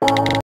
哦。